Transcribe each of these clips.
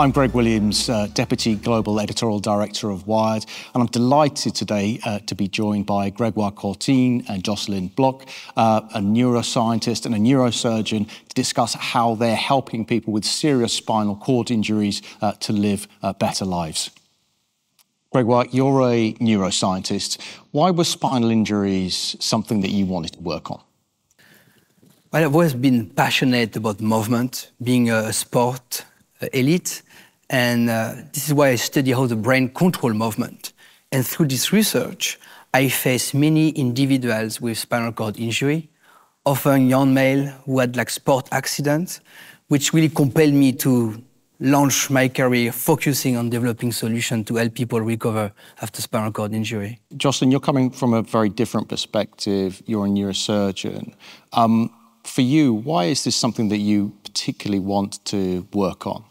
I'm Greg Williams, uh, Deputy Global Editorial Director of Wired, and I'm delighted today uh, to be joined by Gregoire Courtine and Jocelyne Bloch, uh, a neuroscientist and a neurosurgeon, to discuss how they're helping people with serious spinal cord injuries uh, to live uh, better lives. Gregoire, you're a neuroscientist. Why were spinal injuries something that you wanted to work on? Well, I've always been passionate about movement, being a sport elite. And uh, this is why I study how the brain control movement. And through this research, I face many individuals with spinal cord injury, often young male who had like sport accidents, which really compelled me to launch my career focusing on developing solutions to help people recover after spinal cord injury. Jocelyne, you're coming from a very different perspective. You're a neurosurgeon. Um, for you, why is this something that you particularly want to work on?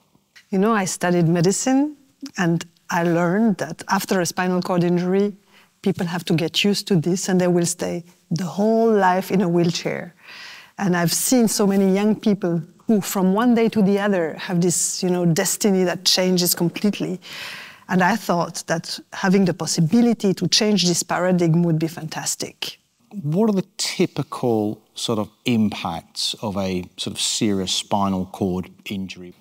You know, I studied medicine and I learned that after a spinal cord injury, people have to get used to this and they will stay the whole life in a wheelchair. And I've seen so many young people who from one day to the other have this, you know, destiny that changes completely. And I thought that having the possibility to change this paradigm would be fantastic. What are the typical sort of impacts of a sort of serious spinal cord injury?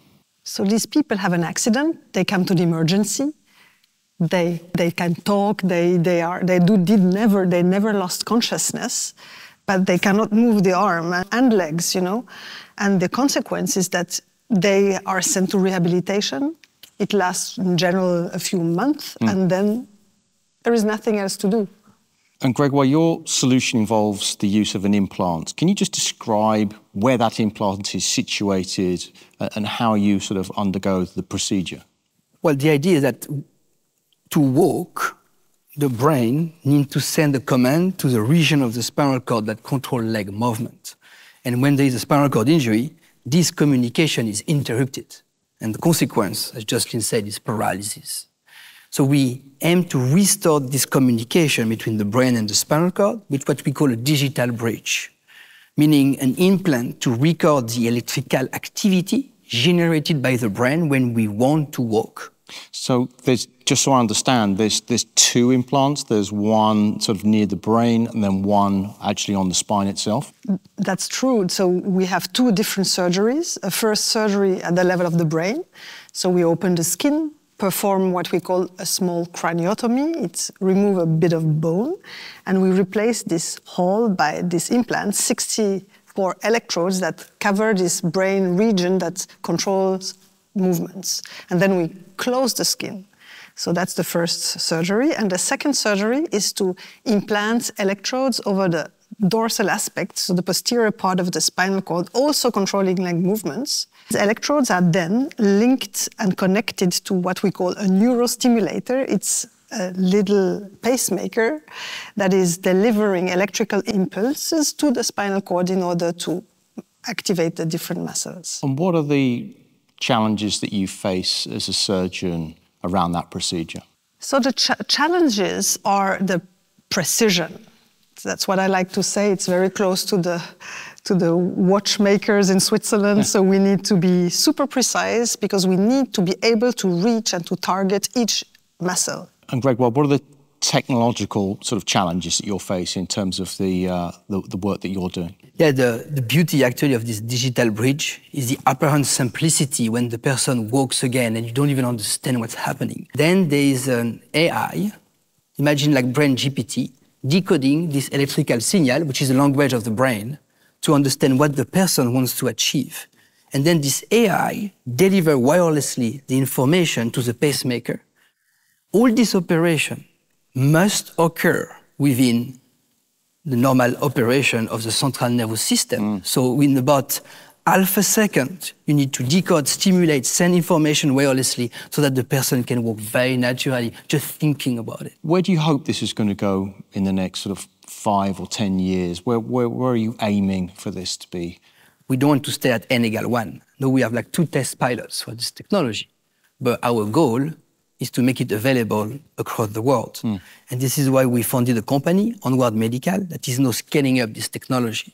So these people have an accident, they come to the emergency, they, they can talk, they, they, are, they do, did never, they never lost consciousness, but they cannot move the arm and legs, you know. And the consequence is that they are sent to rehabilitation. It lasts in general a few months, mm. and then there is nothing else to do. And Greg, Gregoire, your solution involves the use of an implant. Can you just describe where that implant is situated and how you sort of undergo the procedure? Well, the idea is that to walk, the brain needs to send a command to the region of the spinal cord that control leg movement. And when there is a spinal cord injury, this communication is interrupted. And the consequence, as Jocelyne said, is paralysis. So we aim to restore this communication between the brain and the spinal cord with what we call a digital bridge, meaning an implant to record the electrical activity generated by the brain when we want to walk. So there's just so I understand, there's there's two implants. There's one sort of near the brain, and then one actually on the spine itself. That's true. So we have two different surgeries. A first surgery at the level of the brain. So we open the skin, perform what we call a small craniotomy. It's remove a bit of bone, and we replace this hole by this implant, 64 electrodes that cover this brain region that controls movements. And then we close the skin. So that's the first surgery. And the second surgery is to implant electrodes over the dorsal aspect, so the posterior part of the spinal cord, also controlling leg movements. The electrodes are then linked and connected to what we call a neurostimulator. It's a little pacemaker that is delivering electrical impulses to the spinal cord in order to activate the different muscles. And what are the challenges that you face as a surgeon around that procedure? So the ch challenges are the precision. That's what I like to say. It's very close to the to the watchmakers in Switzerland. Yeah. So we need to be super precise because we need to be able to reach and to target each muscle. And Greg, well, what are the technological sort of challenges that you're facing in terms of the, uh, the, the, work that you're doing? Yeah, the, the beauty actually of this digital bridge is the apparent simplicity when the person walks again and you don't even understand what's happening. Then there is an AI, imagine like brain GPT, decoding this electrical signal, which is the language of the brain, to understand what the person wants to achieve. And then this AI deliver wirelessly the information to the pacemaker. All this operation must occur within the normal operation of the central nervous system. Mm. So in about half a second, you need to decode, stimulate, send information wirelessly so that the person can walk very naturally, just thinking about it. Where do you hope this is going to go in the next sort of five or 10 years? Where, where, where are you aiming for this to be? We don't want to stay at n equal one. No, we have like two test pilots for this technology. But our goal is to make it available across the world. Mm. And this is why we founded a company, Onward Medical, that is now scaling up this technology.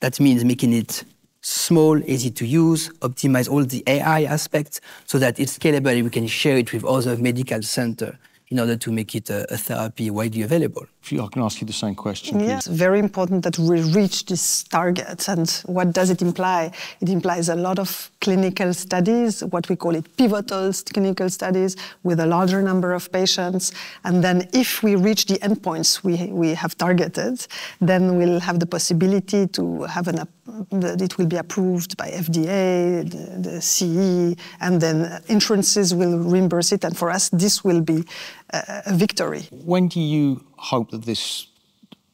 That means making it small, easy to use, optimize all the AI aspects so that it's scalable we can share it with other medical centers in order to make it a, a therapy widely available. I can ask you the same question. Yes, very important that we reach this target. And what does it imply? It implies a lot of clinical studies, what we call it pivotal clinical studies, with a larger number of patients. And then if we reach the endpoints we, we have targeted, then we'll have the possibility to have an that it will be approved by FDA, the, the CE, and then insurances will reimburse it. And for us, this will be a, a victory. When do you hope that this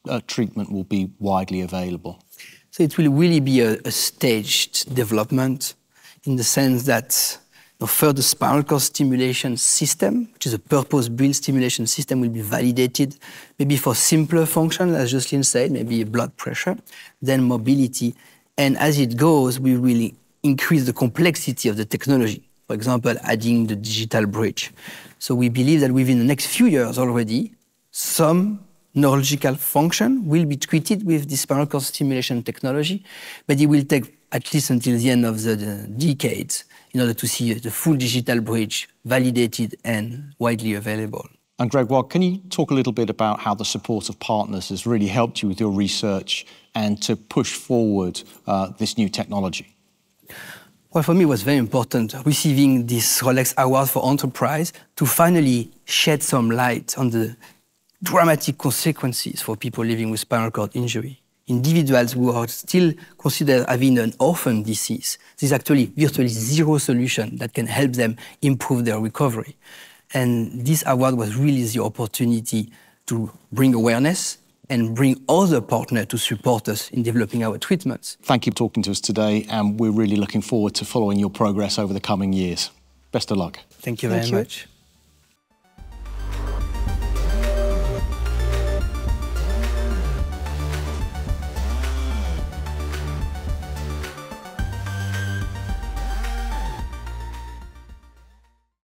uh, treatment will be widely available? So it will really be a, a staged development in the sense that the further spinal cord stimulation system, which is a purpose-built stimulation system, will be validated maybe for simpler function, as Jocelyne said, maybe blood pressure, then mobility. And as it goes, we will increase the complexity of the technology. For example, adding the digital bridge. So we believe that within the next few years already, some neurological function will be treated with this spinal cord stimulation technology, but it will take at least until the end of the, the decades in order to see the full digital bridge validated and widely available. And Gregoire, can you talk a little bit about how the support of partners has really helped you with your research and to push forward uh, this new technology? Well, for me, it was very important receiving this Rolex Award for Enterprise to finally shed some light on the dramatic consequences for people living with spinal cord injury. Individuals who are still considered having an orphan disease, there's actually virtually zero solution that can help them improve their recovery. And this award was really the opportunity to bring awareness and bring other partners to support us in developing our treatments. Thank you for talking to us today, and we're really looking forward to following your progress over the coming years. Best of luck. Thank you very Thank you. much.